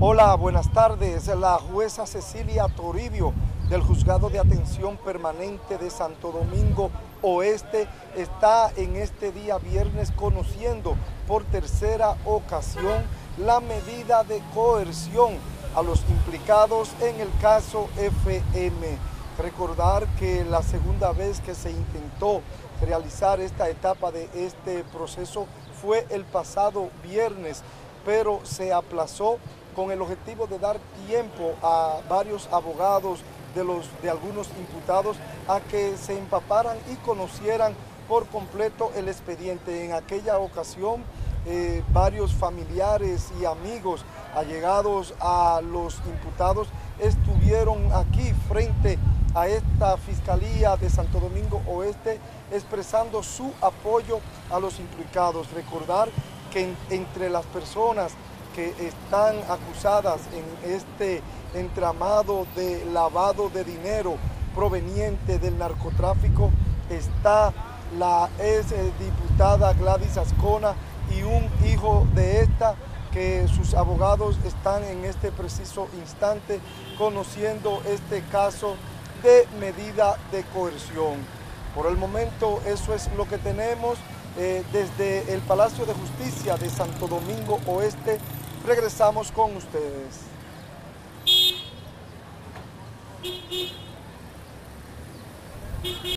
Hola, buenas tardes. La jueza Cecilia Toribio del Juzgado de Atención Permanente de Santo Domingo Oeste está en este día viernes conociendo por tercera ocasión la medida de coerción a los implicados en el caso FM. Recordar que la segunda vez que se intentó realizar esta etapa de este proceso fue el pasado viernes, pero se aplazó con el objetivo de dar tiempo a varios abogados de, los, de algunos imputados a que se empaparan y conocieran por completo el expediente. En aquella ocasión, eh, varios familiares y amigos allegados a los imputados estuvieron aquí frente a esta Fiscalía de Santo Domingo Oeste expresando su apoyo a los implicados. Recordar que entre las personas que están acusadas en este entramado de lavado de dinero proveniente del narcotráfico está la ex diputada Gladys Ascona y un hijo de esta que sus abogados están en este preciso instante conociendo este caso de medida de coerción. Por el momento eso es lo que tenemos eh, desde el Palacio de Justicia de Santo Domingo Oeste regresamos con ustedes.